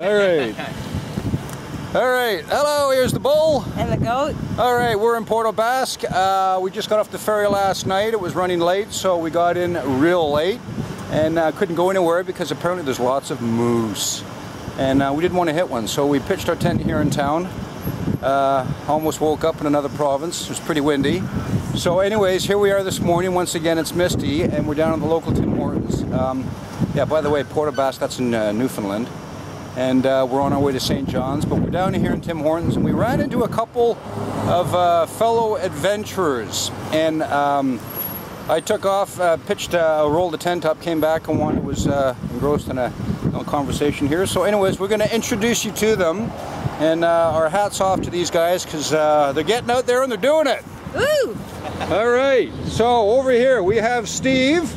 All right. All right. Hello, here's the bull. And the goat? All right, we're in Port aux Basques. Uh, we just got off the ferry last night. It was running late, so we got in real late and uh, couldn't go anywhere because apparently there's lots of moose. And uh, we didn't want to hit one, so we pitched our tent here in town. Uh, almost woke up in another province. It was pretty windy. So anyways, here we are this morning. Once again, it's misty, and we're down at the local Tim Hortons. Um, yeah, by the way, Port aux Basques, that's in uh, Newfoundland and uh, we're on our way to St. John's. But we're down here in Tim Hortons, and we ran into a couple of uh, fellow adventurers. And um, I took off, uh, pitched, uh, rolled the tent up, came back, and one was uh, engrossed in a you know, conversation here. So, anyways, we're going to introduce you to them, and uh, our hats off to these guys because they're getting out there and they're doing it. Woo! All right. So over here we have Steve,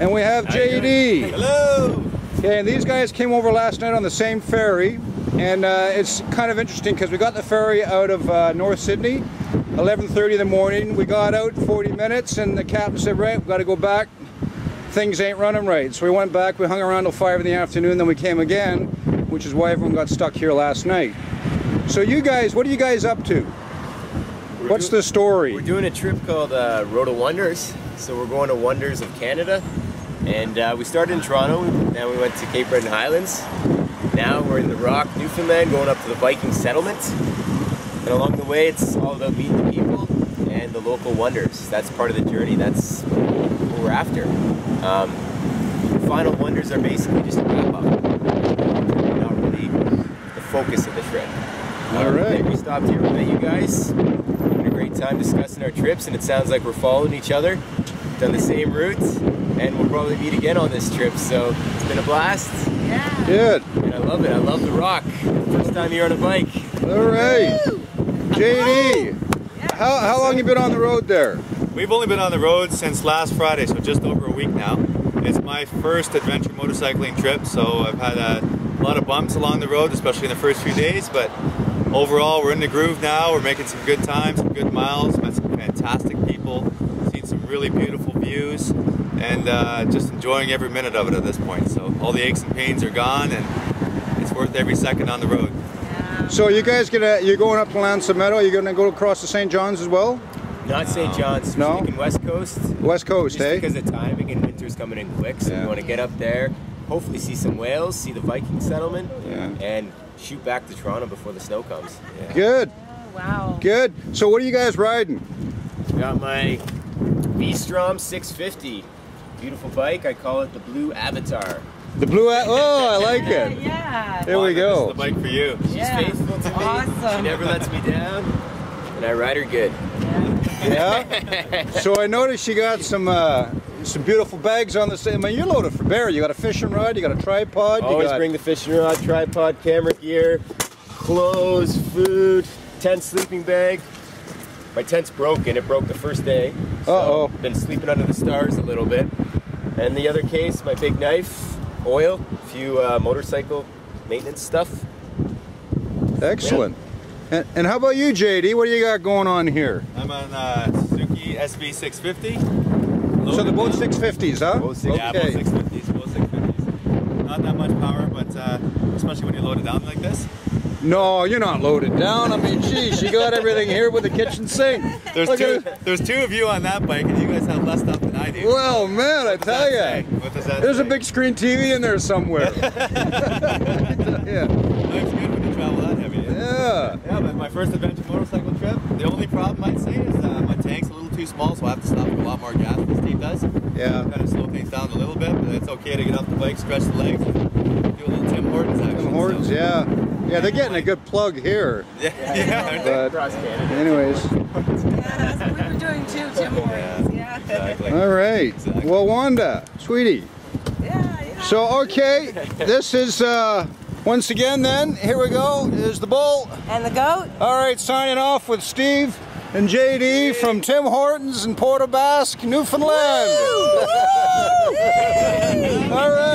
and we have JD. Hello. Okay, and these guys came over last night on the same ferry, and uh, it's kind of interesting because we got the ferry out of uh, North Sydney, 11.30 in the morning. We got out 40 minutes, and the captain said, right, we've got to go back. Things ain't running right. So we went back, we hung around till 5 in the afternoon, then we came again, which is why everyone got stuck here last night. So you guys, what are you guys up to? We're What's do- the story? We're doing a trip called uh, Road of Wonders. So we're going to Wonders of Canada. And uh, we started in Toronto, then we went to Cape Breton Highlands. Now we're in the Rock, Newfoundland, going up to the Viking settlement. And along the way, it's all about meeting the people and the local wonders. That's part of the journey. That's what we're after. Um, the final wonders are basically just a wrap up. Not really the focus of the trip. All Um, right. We stopped here, we met you guys. Had a great time discussing our trips, and it sounds like we're following each other. Done the same route, and we'll probably meet again on this trip. So it's been a blast, Yeah. Good. and I love it. I love the rock. First time here on a bike. All right. Woo! JD, how, how long you been on the road there? We've only been on the road since last Friday, so just over a week now. It's my first adventure motorcycling trip, so I've had a lot of bumps along the road, especially in the first few days, but overall we're in the groove now. We're making some good times, some good miles, met some fantastic people, seen some really beautiful views, and uh, just enjoying every minute of it at this point. So all the aches and pains are gone, and it's worth every second on the road. So you guys gonna you're going up to L'Anse aux Meadow? You're gonna go across to St. John's as well? Not St. John's. No? We're West Coast. West Coast, Just eh? because of timing and winter's coming in quick, so Yeah. we want to get up there, hopefully see some whales, see the Viking settlement, Yeah. and shoot back to Toronto before the snow comes. Yeah. Good, Oh, wow. good. So what are you guys riding? Got my V-Strom 650. Beautiful bike. I call it the Blue Avatar. The blue. A- oh, I like it. Yeah. There we This is go. the bike for you. She's Yeah. faithful to me. Awesome. She never lets me down. And I ride her good. Yeah. So I noticed you got some uh, some beautiful bags on the same. I mean, you're loaded for bear. You got a fishing rod. You got a tripod. You Always got, bring the fishing rod, tripod, camera gear, clothes, food, tent, sleeping bag. My tent's broken. It broke the first day. So Uh-oh. Been sleeping under the stars a little bit. And the other case, my big knife, oil, a few uh, motorcycle maintenance stuff. Excellent. And, and how about you, JD? What do you got going on here? I'm on uh, Suzuki SV650. So the both 650s, huh? Both six- Yeah, both Okay. 650s, both 650s. Not that much power, but uh, especially when you load it down like this. No, you're not loaded down. I mean, geez, you got everything here with the kitchen sink. There's Look two. There's two of you on that bike, and you guys have less stuff than I do. Well, man, I tell you. What does that There's a big screen TV in there somewhere. yeah. Life's good when you travel that heavy. Yeah. Yeah, but my first adventure motorcycle trip. The only problem I'd say is uh, my tank's a little too small, so I have to stop with a lot more gas than Steve does. Yeah. Kind of slow things down a little bit, but it's okay to get off the bike, stretch the legs, do a little Tim Hortons action. Tim Hortons, so- yeah. Yeah, they're getting a good plug here. Yeah, yeah. But anyways, Yeah, that's what we were doing too, Tim Hortons. Yeah. Exactly. all right. Exactly. Well, Wanda, sweetie. Yeah, yeah. So, okay, this is, uh, once again then, here we go, is the bull. And the goat? All right, signing off with Steve and JD from Tim Hortons in Port aux Basques, Newfoundland. All right.